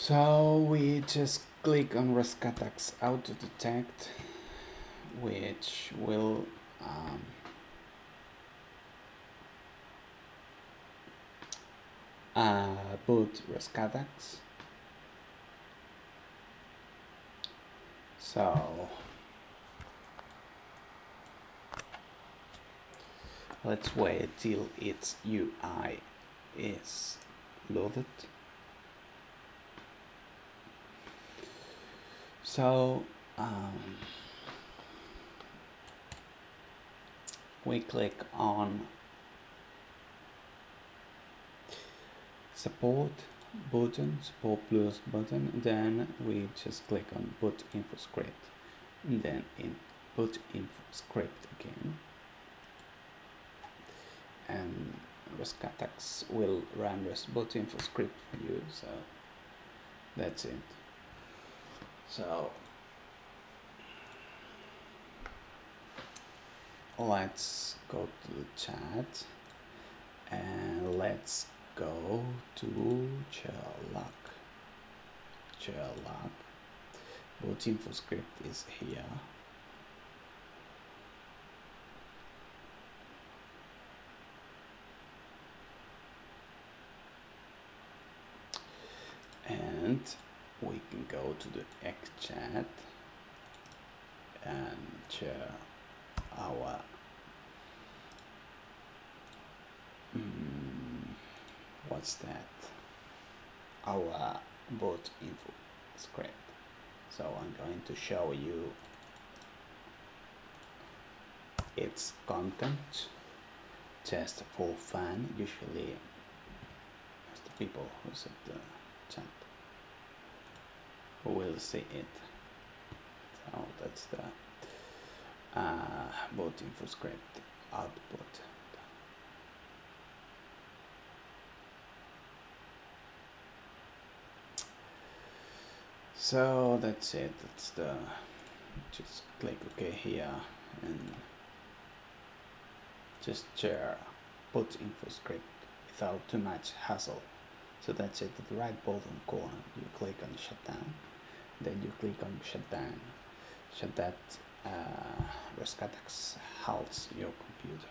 so we just click on Rescatux auto detect which will um, uh, boot Rescatux so let's wait till its UI is loaded so um, we click on support button support plus button then we just click on boot info script and then in boot info script again. And Rescatux will run this boot info script for you so that's it so let's go to the chat and let's go to share log Sherlock boot info script is here. And we can go to the X chat and share our um, what's that? Our boot info script. So I'm going to show you its content just for fun. Usually the people who set the chat will see it. So that's the uh, boot info script output. So that's it. That's the just click ok here and just share boot info script without too much hassle. So that's it. The right bottom corner you click on shutdown then you click on shutdown shut that uh, Rescatux halts your computer